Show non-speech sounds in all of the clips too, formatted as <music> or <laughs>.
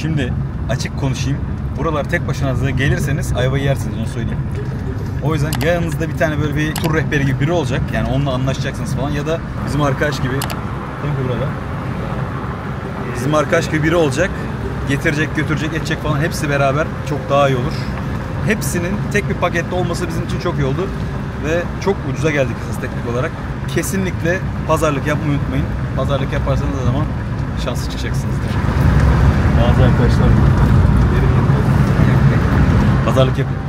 Şimdi açık konuşayım. Buralar tek başınıza gelirseniz ayvayı yersiniz onu söyleyeyim. O yüzden ya yanınızda bir tane böyle bir tur rehberi gibi biri olacak. Yani onunla anlaşacaksınız falan ya da bizim arkadaş gibi Kanka burada. Bizim arkadaş gibi biri olacak. Getirecek, götürecek, edecek falan hepsi beraber çok daha iyi olur. Hepsinin tek bir pakette olması bizim için çok iyi oldu. Ve çok ucuza geldik esas teknik olarak. Kesinlikle pazarlık yapmayı unutmayın. Pazarlık yaparsanız o zaman şanslı çıkacaksınızdır. Bazı arkadaşlar <laughs> Pazarlık yapın.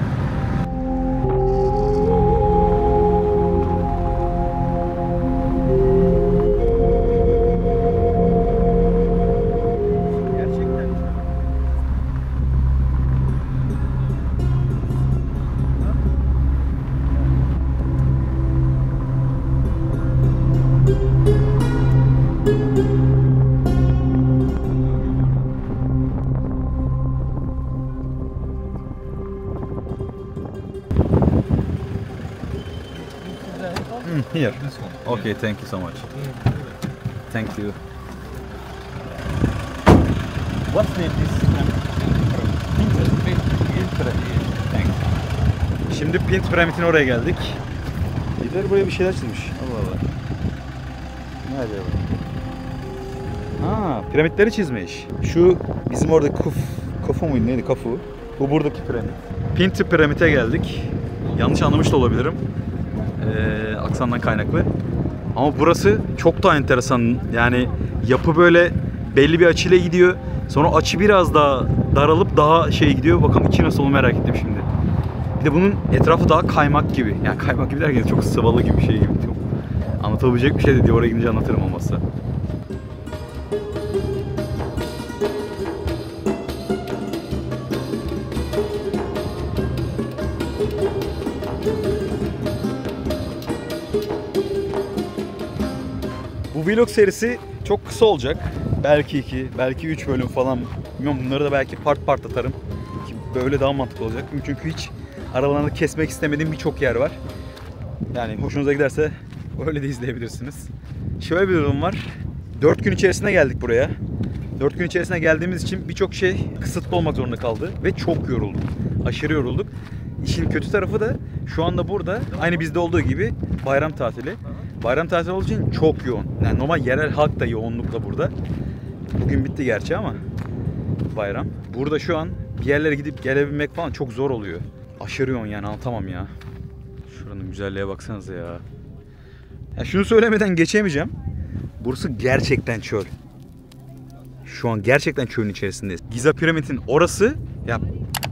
Okay, thank you so much. Thank you. What's name this? Şimdi Pint Piramit'in oraya geldik. Lider buraya bir şeyler çizmiş. Allah Allah. Ne acaba? Ha, piramitleri çizmiş. Şu bizim orada Kuf, Kufu muydu neydi Kafu? Bu buradaki piramit. Pinti Piramit'e geldik. Yanlış anlamış da olabilirim. Ee, aksandan kaynaklı. Ama burası çok daha enteresan. Yani yapı böyle belli bir açıyla gidiyor. Sonra açı biraz daha daralıp daha şey gidiyor. Bakalım içi nasıl onu merak ettim şimdi. Bir de bunun etrafı daha kaymak gibi. Yani kaymak gibi derken çok sıvalı gibi şey gibi. Anlatabilecek bir şey de diye oraya gidince anlatırım olmazsa. Bu vlog serisi çok kısa olacak. Belki iki, belki üç bölüm falan. Bilmiyorum bunları da belki part part atarım. Böyle daha mantıklı olacak. Çünkü hiç aralarını kesmek istemediğim birçok yer var. Yani hoşunuza giderse öyle de izleyebilirsiniz. Şöyle bir durum var. 4 gün içerisinde geldik buraya. 4 gün içerisinde geldiğimiz için birçok şey kısıtlı olmak zorunda kaldı ve çok yorulduk. Aşırı yorulduk. İşin kötü tarafı da şu anda burada aynı bizde olduğu gibi bayram tatili. Bayram tatili olduğu için çok yoğun. Yani normal yerel halk da yoğunlukla burada. Bugün bitti gerçi ama bayram. Burada şu an bir yerlere gidip gelebilmek falan çok zor oluyor. Aşırı yoğun yani anlatamam ya. Şuranın güzelliğe baksanıza ya. ya şunu söylemeden geçemeyeceğim. Burası gerçekten çöl. Şu an gerçekten çölün içerisindeyiz. Giza piramidin orası ya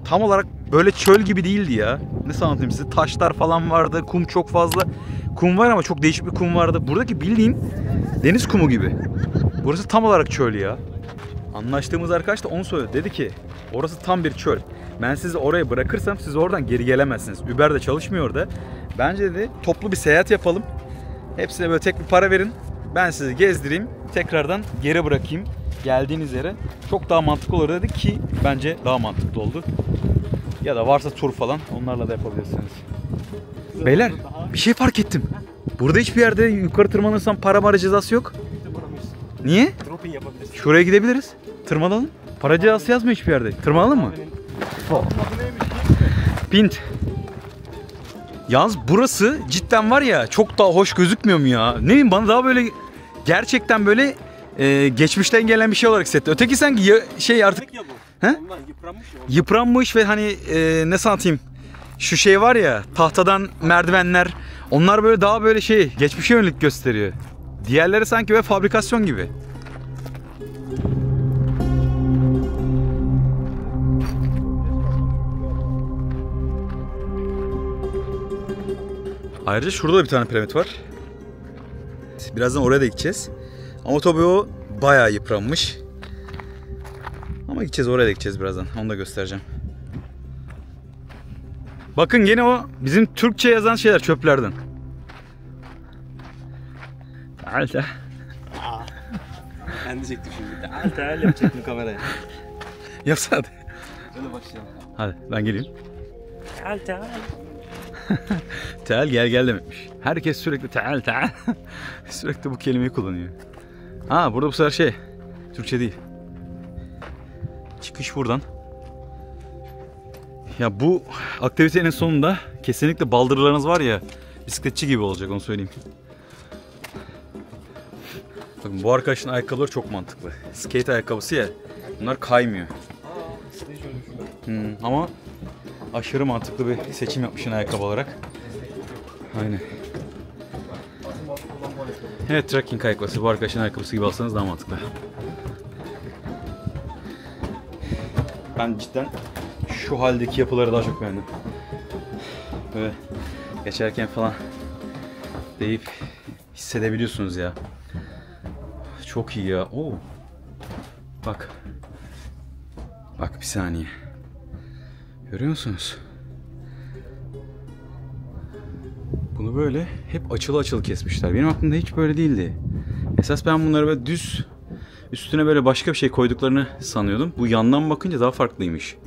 tam olarak böyle çöl gibi değildi ya. Ne anlatayım size? Taşlar falan vardı, kum çok fazla. Kum var ama çok değişik bir kum vardı. Buradaki bildiğin deniz kumu gibi. Burası tam olarak çöl ya. Anlaştığımız arkadaş da onu söyledi. Dedi ki orası tam bir çöl. Ben sizi oraya bırakırsam siz oradan geri gelemezsiniz. Uber de çalışmıyor orada. Bence dedi toplu bir seyahat yapalım. Hepsine böyle tek bir para verin. Ben sizi gezdireyim. Tekrardan geri bırakayım. Geldiğiniz yere. Çok daha mantıklı olur dedi ki bence daha mantıklı oldu. Ya da varsa tur falan onlarla da yapabilirsiniz. Beyler bir şey fark ettim. Burada hiçbir yerde yukarı tırmanırsam para mara cezası yok. Niye? Dropping yapabilirsin. Şuraya gidebiliriz. Tırmanalım. Para cezası yazmıyor hiçbir yerde. Tırmanalım mı? Pint. Yalnız burası cidden var ya çok daha hoş gözükmüyor mu ya? Ne bileyim bana daha böyle gerçekten böyle e, geçmişten gelen bir şey olarak hissetti. Öteki sanki ya- şey artık ya bu. He? Yıpranmış ya. yıpranmış ve hani e, ne sanatayım şu şey var ya tahtadan merdivenler onlar böyle daha böyle şey geçmişe yönelik gösteriyor. Diğerleri sanki böyle fabrikasyon gibi. Ayrıca şurada da bir tane piramit var. Birazdan oraya da gideceğiz. Ama tabii o bayağı yıpranmış. Ama gideceğiz oraya da gideceğiz birazdan. Onu da göstereceğim. Bakın gene o bizim Türkçe yazan şeyler çöplerden. Alta. Ben diyecektim şimdi. <laughs> Teal teal yapacaktım kameraya. Yapsana hadi. Öyle başlayalım. Hadi ben geleyim. Teal teal. <laughs> Teal gel gel demekmiş. Herkes sürekli teal teal. <laughs> sürekli bu kelimeyi kullanıyor. Ha burada bu sefer şey. Türkçe değil. Çıkış buradan. Ya bu aktivitenin sonunda kesinlikle baldırlarınız var ya bisikletçi gibi olacak onu söyleyeyim. Bakın bu arkadaşın ayakkabıları çok mantıklı. Skate ayakkabısı ya. Bunlar kaymıyor. Hmm, ama aşırı mantıklı bir seçim yapmışsın ayakkabı olarak. Aynen. Evet trekking ayakkabısı. Bu arkadaşın ayakkabısı gibi alsanız daha mantıklı. Ben cidden şu haldeki yapıları daha çok beğendim. Böyle geçerken falan deyip hissedebiliyorsunuz ya. Çok iyi ya. Oo. Bak. Bak bir saniye. Görüyor musunuz? Bunu böyle hep açılı açılı kesmişler. Benim aklımda hiç böyle değildi. Esas ben bunları böyle düz üstüne böyle başka bir şey koyduklarını sanıyordum. Bu yandan bakınca daha farklıymış.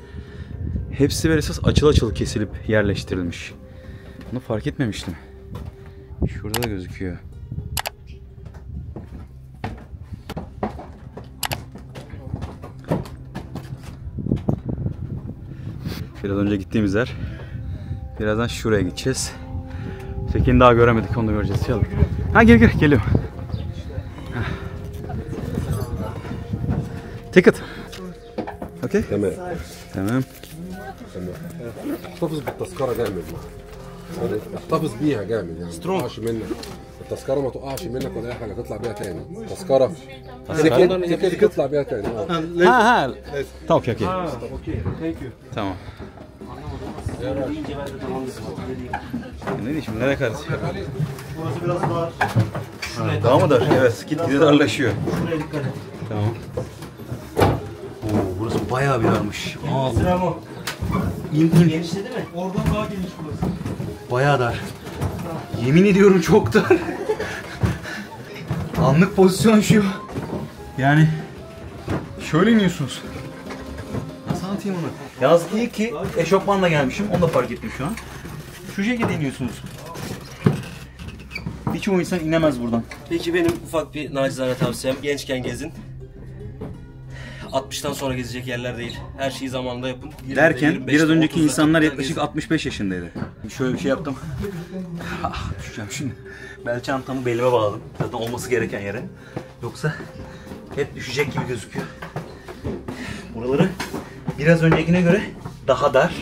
Hepsi böyle esas açıl açıl kesilip yerleştirilmiş. Bunu fark etmemiştim. Şurada da gözüküyor. Biraz önce gittiğimiz yer. Birazdan şuraya gideceğiz. Şekini daha göremedik onu da göreceğiz. Yalım. Ha gel gel geliyorum. Ticket. Okay. Tamam. Tamam. احتفظ بالتذكرة جامد. احتفظ بيها جامد يعني. ما تقعش منك. التذكرة ما تقعش منك ولا أي حاجة تطلع بيها تاني. التذكره تكت تطلع بيها تاني. ها ها. توكي أوكي أوكي. ثانك يو تمام. Ne şimdi nereye? Burası biraz dar. Daha mı dar? Evet, git gide darlaşıyor. Tamam. Oo, burası bayağı bir darmış. Aa. Genişledi mi? Oradan daha geniş burası. Bayağı dar. Yemin ediyorum çok dar. Anlık pozisyon şu. Yani şöyle iniyorsunuz. Nasıl anlatayım onu? Yalnız iyi ki eşofmanla gelmişim. Onu da fark ettim şu an. Şu şekilde iniyorsunuz. Birçoğu insan inemez buradan. Peki benim ufak bir nacizane tavsiyem gençken gezin. 60'tan sonra gezecek yerler değil. Her şeyi zamanında yapın. 20'de, Derken 25'te, biraz önceki 30'da, insanlar 40'da yaklaşık gezin. 65 yaşındaydı. Şöyle bir şey yaptım. <laughs> Ah, düşeceğim şimdi. Bel çantamı belime bağladım. Zaten olması gereken yere. Yoksa hep düşecek gibi gözüküyor. Buraları biraz öncekine göre daha dar.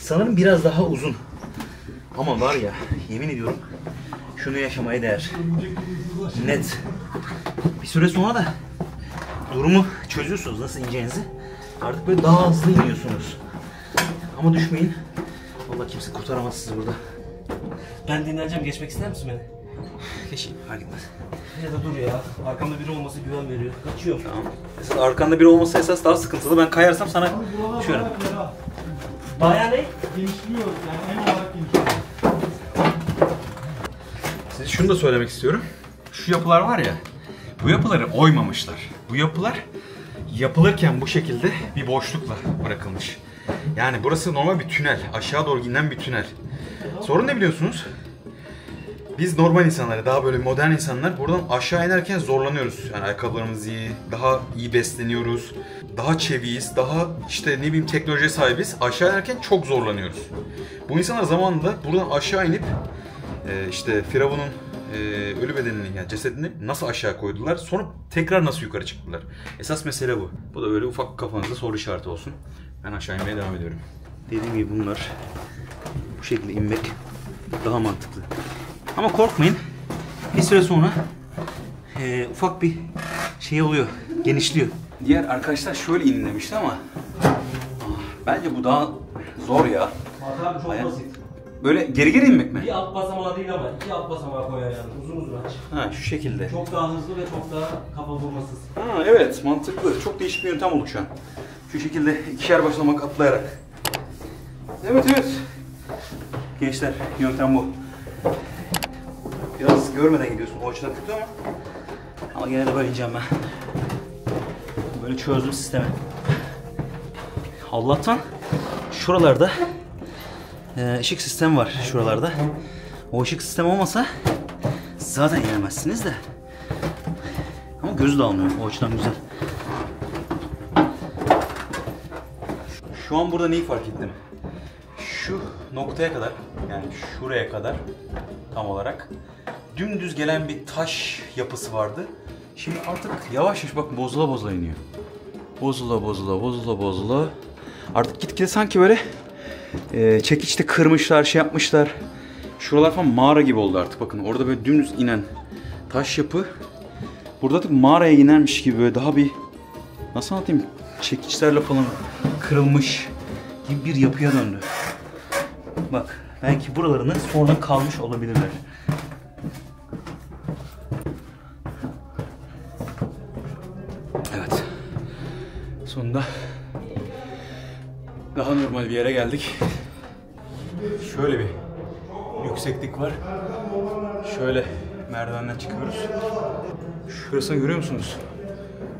Sanırım biraz daha uzun. Ama var ya yemin ediyorum şunu yaşamaya değer. Net. Bir süre sonra da durumu çözüyorsunuz nasıl ineceğinizi. Artık böyle daha hızlı iniyorsunuz. Ama düşmeyin. Vallahi kimse kurtaramaz sizi burada. Ben dinleneceğim. Geçmek ister misin beni? Geçeyim fark etmez. Ya da dur ya. Arkamda biri olması güven veriyor. Kaçıyorum. Tamam. Esas arkanda biri olması esas daha sıkıntılı. Ben kayarsam sana düşerim. Baya ne? Size şunu da söylemek istiyorum. Şu yapılar var ya, bu yapıları oymamışlar. Bu yapılar yapılırken bu şekilde bir boşlukla bırakılmış. Yani burası normal bir tünel. Aşağı doğru inen bir tünel. Sorun ne biliyorsunuz? Biz normal insanlar, daha böyle modern insanlar buradan aşağı inerken zorlanıyoruz. Yani ayakkabılarımız iyi, daha iyi besleniyoruz, daha çeviyiz, daha işte ne bileyim teknolojiye sahibiz. Aşağı inerken çok zorlanıyoruz. Bu insanlar zamanında buradan aşağı inip e, işte Firavun'un e, ölü bedenini yani cesedini nasıl aşağı koydular sonra tekrar nasıl yukarı çıktılar. Esas mesele bu. Bu da böyle ufak kafanızda soru işareti olsun. Ben aşağı inmeye devam ediyorum. Dediğim gibi bunlar bu şekilde inmek daha mantıklı. Ama korkmayın. Bir süre sonra e, ufak bir şey oluyor. Genişliyor. Diğer arkadaşlar şöyle inin demişti ama ah, bence bu daha zor ya. Abi çok basit. Böyle geri geri inmek mi? Bir alt basamağı değil ama iki alt basamağı koyar yani. Uzun uzun aç. Ha şu şekilde. Çok daha hızlı ve çok daha kafa vurmasız. Ha evet mantıklı. Çok değişik bir yöntem oldu şu an. Şu şekilde ikişer basamak atlayarak. Evet evet. Gençler yöntem bu. Biraz görmeden gidiyorsun. O açıdan kötü ama. Ama gene de böyle ineceğim ben. Böyle çözdüm sistemi. Allah'tan şuralarda e, ışık sistemi var şuralarda. O ışık sistemi olmasa zaten inemezsiniz de. Ama gözü de almıyor. O açıdan güzel. Şu an burada neyi fark ettim? Şu noktaya kadar yani şuraya kadar tam olarak dümdüz gelen bir taş yapısı vardı. Şimdi artık yavaş yavaş bak bozula bozula iniyor. Bozula bozula bozula bozula. Artık gitgide sanki böyle e, çekiçte kırmışlar şey yapmışlar. Şuralar falan mağara gibi oldu artık bakın. Orada böyle dümdüz inen taş yapı. Burada da mağaraya inermiş gibi böyle daha bir nasıl anlatayım çekiçlerle falan kırılmış gibi bir yapıya döndü. Bak belki buralarını sonra kalmış olabilirler. Evet. Sonunda daha normal bir yere geldik. Şöyle bir yükseklik var. Şöyle merdivenden çıkıyoruz. Şurasını görüyor musunuz?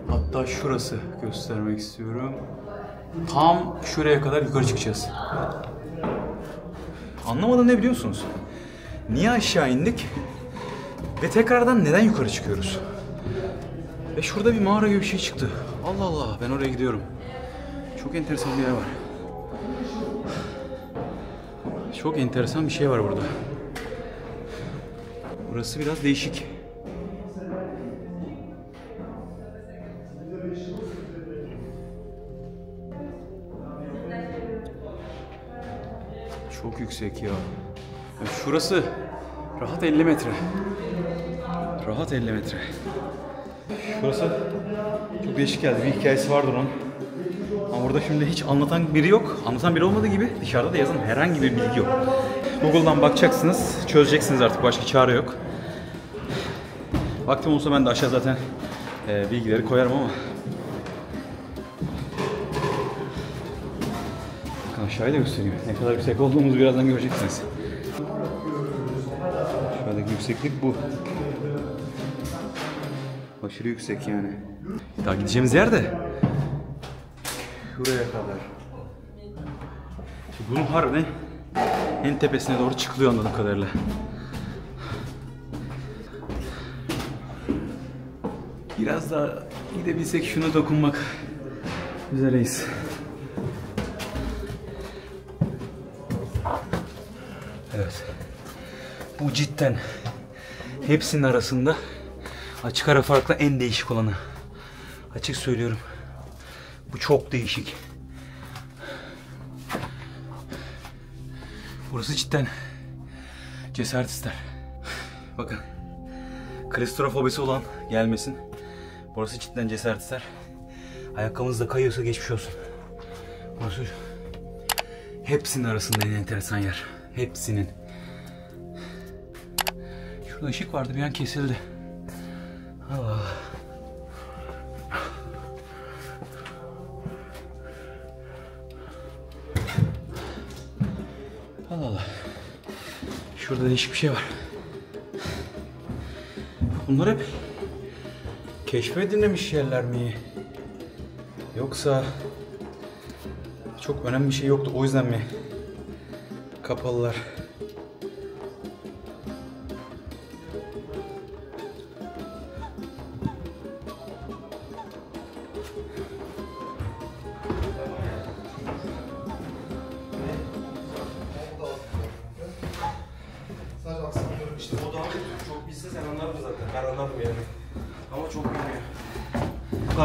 Hatta şurası göstermek istiyorum. Tam şuraya kadar yukarı çıkacağız. Anlamadım ne biliyorsunuz? Niye aşağı indik? Ve tekrardan neden yukarı çıkıyoruz? Ve şurada bir mağara gibi bir şey çıktı. Allah Allah ben oraya gidiyorum. Çok enteresan bir yer var. Çok enteresan bir şey var burada. Burası biraz değişik. Çok yüksek ya. Şurası rahat 50 metre. Rahat 50 metre. Şurası çok değişik geldi. Bir hikayesi vardır onun. Burada şimdi hiç anlatan biri yok. Anlatan biri olmadığı gibi dışarıda da yazan herhangi bir bilgi yok. Google'dan bakacaksınız, çözeceksiniz artık. Başka çare yok. Vaktim olsa ben de aşağı zaten e, bilgileri koyarım ama. Bakın aşağıyı da göstereyim. Ne kadar yüksek olduğumuzu birazdan göreceksiniz. Şuradaki yükseklik bu. Aşırı yüksek yani. Daha gideceğimiz yer de şuraya kadar. Şimdi bunun harbiden en tepesine doğru çıkılıyor anladığım kadarıyla. Biraz daha gidebilsek şuna dokunmak üzereyiz. Evet. Bu cidden hepsinin arasında açık ara farkla en değişik olanı. Açık söylüyorum. Bu çok değişik. Burası cidden cesaret ister. Bakın. Klistrofobisi olan gelmesin. Burası cidden cesaret ister. Ayakkabınız da kayıyorsa geçmiş olsun. Burası hepsinin arasında en enteresan yer. Hepsinin. Şurada ışık vardı bir an kesildi. Allah. Allah Şurada değişik bir şey var. Bunlar hep keşfedilmemiş yerler mi? Yoksa çok önemli bir şey yoktu o yüzden mi kapalılar?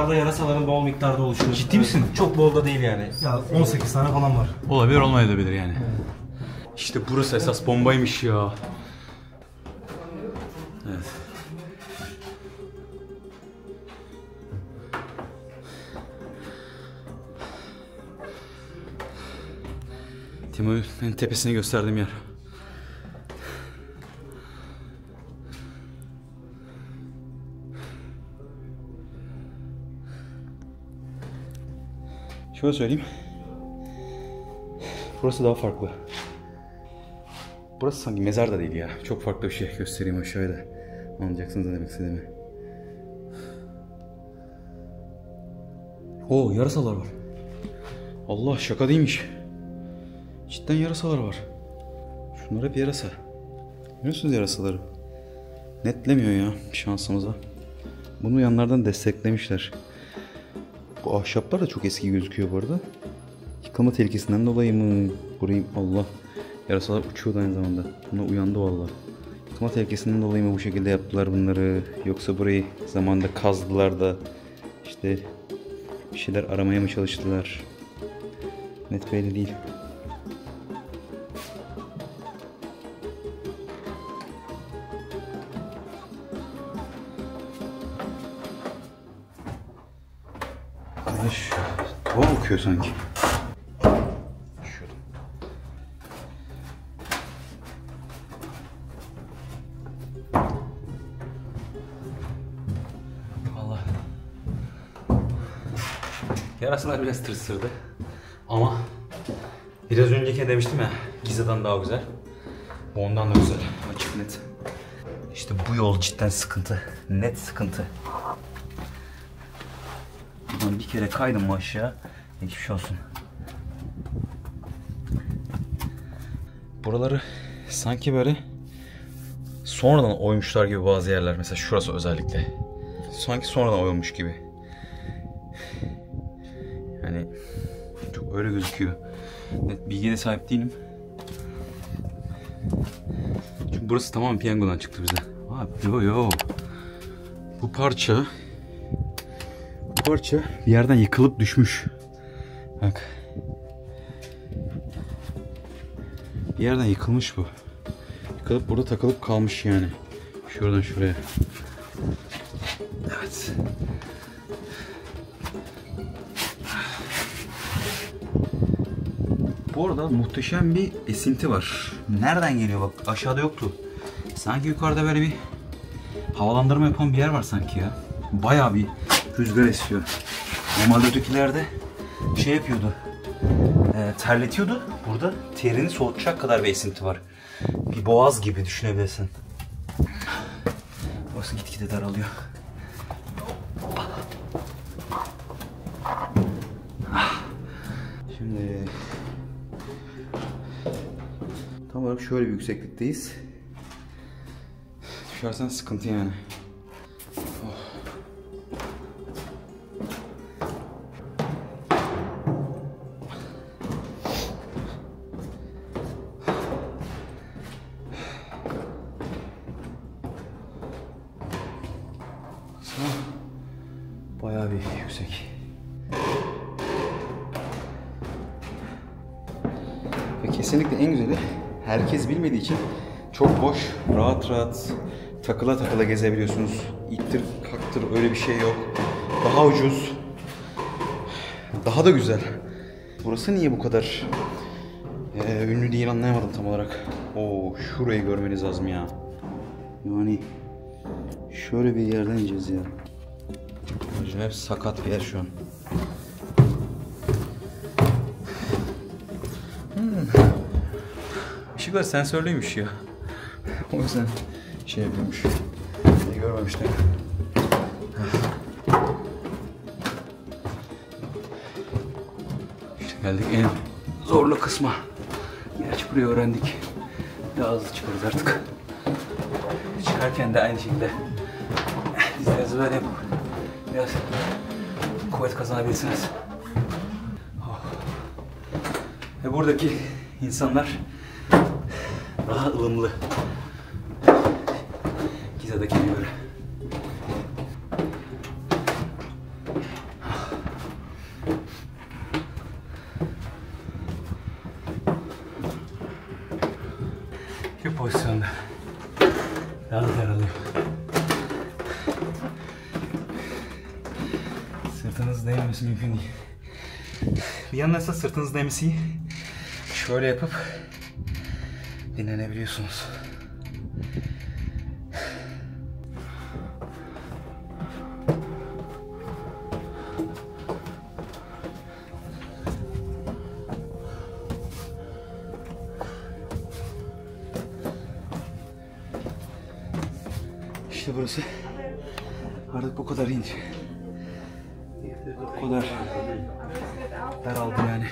Yukarıda yarasaların bol miktarda oluşuyor. Ciddi misin? Çok bol da değil yani. Ya 18 tane falan var. Olabilir olmayabilir yani. İşte burası esas bombaymış ya. Evet. Timo'nun tepesini gösterdiğim yer. Şöyle söyleyeyim. Burası daha farklı. Burası sanki mezar da değil ya. Çok farklı bir şey. Göstereyim aşağıda. Anlayacaksınız ne demek istediğimi. Oo yarasalar var. Allah şaka değilmiş. Cidden yarasalar var. Şunlar hep yarasa. Görüyorsunuz yarasaları. Netlemiyor ya şansımıza. Bunu yanlardan desteklemişler. Bu ahşaplar da çok eski gözüküyor bu arada. Yıkılma tehlikesinden dolayı mı? Burayı Allah. Yarasalar uçuyordu aynı zamanda. Buna uyandı valla. Yıkılma tehlikesinden dolayı mı bu şekilde yaptılar bunları? Yoksa burayı zamanında kazdılar da işte bir şeyler aramaya mı çalıştılar? Net belli değil. Bakıyor sanki. Şurada. Vallahi. Yarasılar biraz tırsırdı. Ama biraz önceki demiştim ya Giza'dan daha güzel. Bu ondan da güzel. Açık net. İşte bu yol cidden sıkıntı. Net sıkıntı. Buradan bir kere kaydım aşağı? Geçmiş olsun. Buraları sanki böyle sonradan oymuşlar gibi bazı yerler. Mesela şurası özellikle. Sanki sonradan oyulmuş gibi. Yani çok öyle gözüküyor. Net bilgiye de sahip değilim. Çünkü burası tamam piyangodan çıktı bize. Abi yo yo. Bu parça bu parça bir yerden yıkılıp düşmüş. Bak. Bir yerden yıkılmış bu. Yıkılıp burada takılıp kalmış yani. Şuradan şuraya. Evet. Bu arada muhteşem bir esinti var. Nereden geliyor bak aşağıda yoktu. Sanki yukarıda böyle bir havalandırma yapan bir yer var sanki ya. Bayağı bir rüzgar esiyor. Normalde ötekilerde şey yapıyordu. e, terletiyordu. Burada terini soğutacak kadar bir esinti var. Bir boğaz gibi düşünebilirsin. Burası gitgide daralıyor. Şimdi tam olarak şöyle bir yükseklikteyiz. Düşersen sıkıntı yani. Herkes bilmediği için çok boş, rahat rahat takıla takıla gezebiliyorsunuz. İttir kaktır öyle bir şey yok. Daha ucuz. Daha da güzel. Burası niye bu kadar e, ünlü değil anlayamadım tam olarak. Oo şurayı görmeniz lazım ya. Yani şöyle bir yerden ineceğiz ya. Acayip sakat bir yer şu an. Işıklar sensörlüymüş ya. <laughs> O yüzden şey yapıyormuş. Beni görmemişler. İşte geldik en zorlu kısma. Gerçi burayı öğrendik. Daha hızlı çıkarız artık. Çıkarken de aynı şekilde dizlerinizi böyle yapıp biraz kuvvet kazanabilirsiniz. Oh. Ve buradaki insanlar daha ılımlı. Giza'dakine göre. Şu pozisyonda daha da daralıyor. Sırtınız değmemesi mümkün değil. Bir yandan ise sırtınız değmesi. Şöyle yapıp dinlenebiliyorsunuz. İşte burası. Artık bu kadar ince. Bu kadar daraldım yani.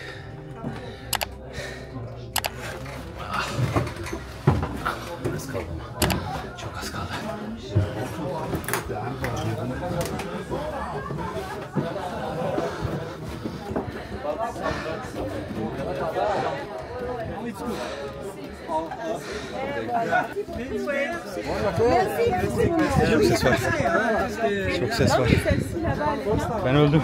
Çok ses var. Çok ses var. Ben öldüm.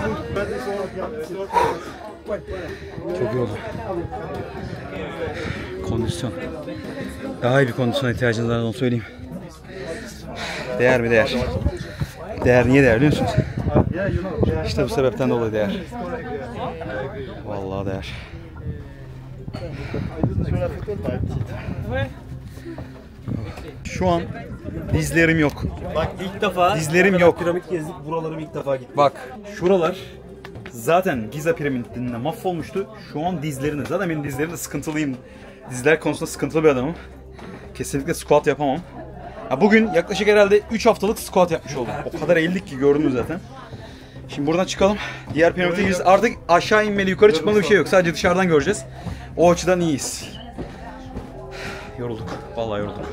Çok iyi. Kondisyon. Daha iyi bir kondisyona ihtiyacınız var onu söyleyeyim. Değer mi değer? Değer niye değer biliyor musunuz? İşte bu sebepten dolayı değer. Vallahi değer. Şu an dizlerim yok. Bak ilk defa Dizlerim yok. piramit gezdik. Buralarım ilk defa gittim. Bak şuralar zaten Giza piramidinde mahvolmuştu. Şu an dizlerinde. Zaten benim dizlerimde sıkıntılıyım. Dizler konusunda sıkıntılı bir adamım. Kesinlikle squat yapamam. Ya bugün yaklaşık herhalde 3 haftalık squat yapmış oldum. O kadar eğildik ki gördünüz zaten. Şimdi buradan çıkalım. Diğer piramide gireceğiz. Artık aşağı inmeli, yukarı çıkmalı bir şey yok. Sadece dışarıdan göreceğiz. O açıdan iyiyiz. Yorulduk. Vallahi yorulduk.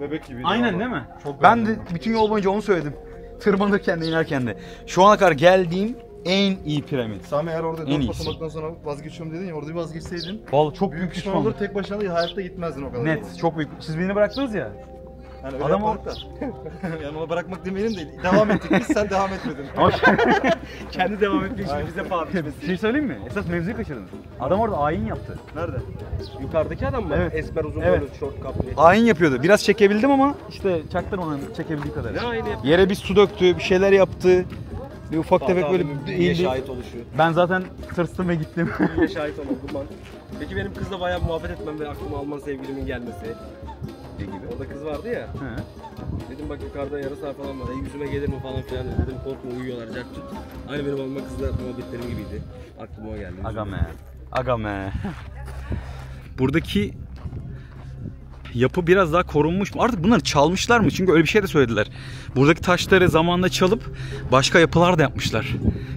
Bebek gibi. Aynen değil mi? ben de bütün yol boyunca onu söyledim. Tırmanırken de inerken de. Şu ana kadar geldiğim en iyi piramit. Sami eğer orada En dört iyisi. basamaktan sonra vazgeçiyorum dedin ya orada bir vazgeçseydin Vallahi çok büyük pişman olur tek başına da hayatta gitmezdin o kadar. Net, çok büyük. Siz beni bıraktınız ya. Yani öyle Adam o- da. <laughs> yani ona bırakmak demeyelim de devam ettik biz sen devam etmedin. <laughs> Kendi devam ettiği için bize paha Bir şey söyleyeyim mi? Esas mevzuyu kaçırdın. Adam orada ayin yaptı. Nerede? Yukarıdaki adam mı? Evet. Esmer uzun Evet. boylu short kaplı. Ayin yapıyordu. Biraz çekebildim ama işte çaktır onun çekebildiği kadar. Ne aynı yapıyor? Yere bir su döktü, bir şeyler yaptı. Bir ufak tefek böyle eğildi. şahit oluşuyor? Ben zaten tırstım ve gittim. Niye <laughs> şahit oldum ben? Peki benim kızla bayağı muhabbet etmem ve aklıma Alman sevgilimin gelmesi. Ne gibi? Orada kız vardı ya. He. Dedim bak yukarıda yarı saat falan var. E, yüzüme gelir mi falan filan dedim. Korkma uyuyorlar cak tut. Aynı benim Alman kızla muhabbetlerim gibiydi. Aklıma o geldi. Agame. Agame. Buradaki yapı biraz daha korunmuş mu? Artık bunları çalmışlar mı? Çünkü öyle bir şey de söylediler. Buradaki taşları zamanında çalıp başka yapılar da yapmışlar.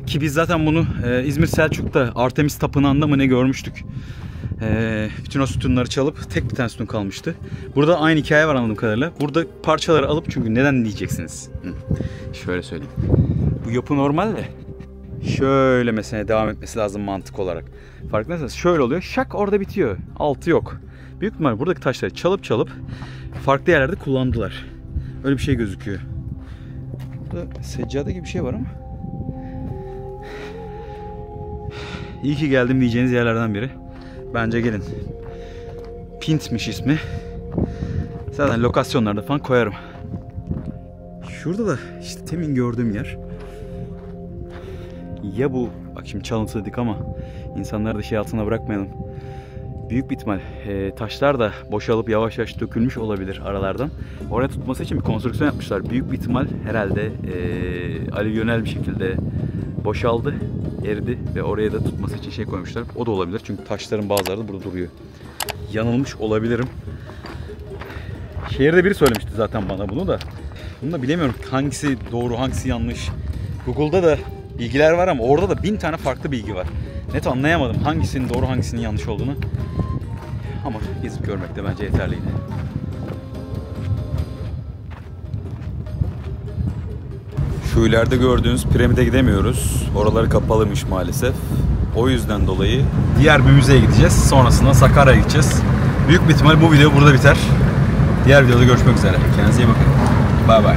Ki biz zaten bunu e, İzmir Selçuk'ta Artemis Tapınağı'nda mı ne görmüştük. E, bütün o sütunları çalıp tek bir tane sütun kalmıştı. Burada aynı hikaye var anladığım kadarıyla. Burada parçaları alıp çünkü neden diyeceksiniz. Hı. Şöyle söyleyeyim. Bu yapı normal de şöyle mesela devam etmesi lazım mantık olarak. Farkındaysanız şöyle oluyor. Şak orada bitiyor. Altı yok. Büyük ihtimal buradaki taşları çalıp çalıp farklı yerlerde kullandılar. Öyle bir şey gözüküyor. Burada seccade gibi bir şey var ama. İyi ki geldim diyeceğiniz yerlerden biri. Bence gelin. Pintmiş ismi. Zaten lokasyonlarda falan koyarım. Şurada da işte temin gördüğüm yer. Ya bu, bak şimdi çalıntı dedik ama insanları da şey altına bırakmayalım. Büyük bir ihtimal e, taşlar da boşalıp yavaş yavaş dökülmüş olabilir aralardan. Oraya tutması için bir konstrüksiyon yapmışlar. Büyük bir ihtimal herhalde e, alüvyonel bir şekilde boşaldı, eridi ve oraya da tutması için şey koymuşlar. O da olabilir çünkü taşların bazıları da burada duruyor. Yanılmış olabilirim. Şehirde biri söylemişti zaten bana bunu da. Bunu da bilemiyorum hangisi doğru hangisi yanlış. Google'da da bilgiler var ama orada da bin tane farklı bilgi var. Net anlayamadım hangisinin doğru hangisinin yanlış olduğunu. Ama gezip görmek de bence yeterliydi. Şu ileride gördüğünüz piramide gidemiyoruz. Oraları kapalıymış maalesef. O yüzden dolayı diğer bir müzeye gideceğiz. Sonrasında Sakarya'ya gideceğiz. Büyük bir ihtimal bu video burada biter. Diğer videoda görüşmek üzere. Kendinize iyi bakın. Bay bay.